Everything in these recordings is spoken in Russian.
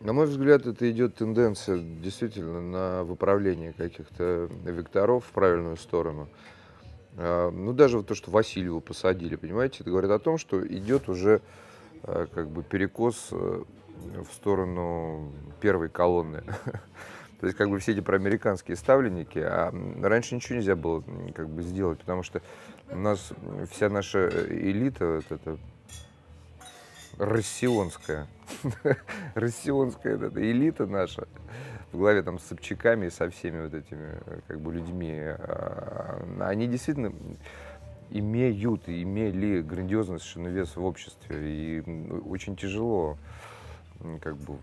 На мой взгляд, это идет тенденция действительно на выправление каких-то векторов в правильную сторону. А, ну, даже вот то, что Васильеву посадили, понимаете, это говорит о том, что идет уже а, как бы перекос э, в сторону первой колонны. То есть как бы все эти проамериканские ставленники, а раньше ничего нельзя было как бы сделать, потому что у нас вся наша элита, вот эта россионская, россионская вот эта элита наша, в главе там с Собчаками и со всеми вот этими как бы людьми, а, они действительно имеют и имели грандиозный совершенно вес в обществе. И очень тяжело как бы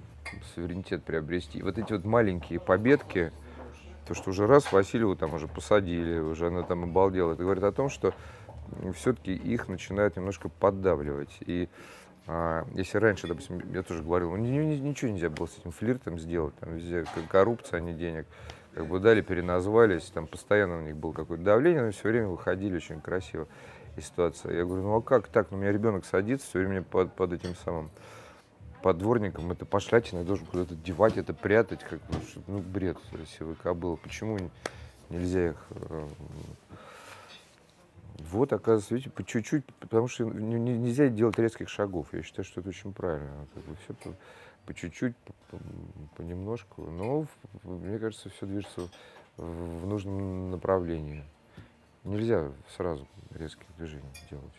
суверенитет приобрести. И вот эти вот маленькие победки, то, что уже раз Васильеву там уже посадили, уже она там обалдела, это говорит о том, что все-таки их начинают немножко поддавливать. И если раньше, допустим, я тоже говорил, ну, ничего нельзя было с этим флиртом сделать, там везде коррупция, а не денег. Как бы дали, переназвались, там постоянно у них было какое-то давление, но все время выходили очень красиво из ситуации. Я говорю, ну а как так? Ну, у меня ребенок садится все время под, под этим самым под дворником, это пошлятина, я должен куда-то девать, это прятать, как ну бред, красивый кобыл. Почему нельзя их э, вот, оказывается, видите, по чуть-чуть, потому что нельзя делать резких шагов. Я считаю, что это очень правильно. Как бы все по, по чуть-чуть, по, понемножку. Но, мне кажется, все движется в нужном направлении. Нельзя сразу резких движений делать.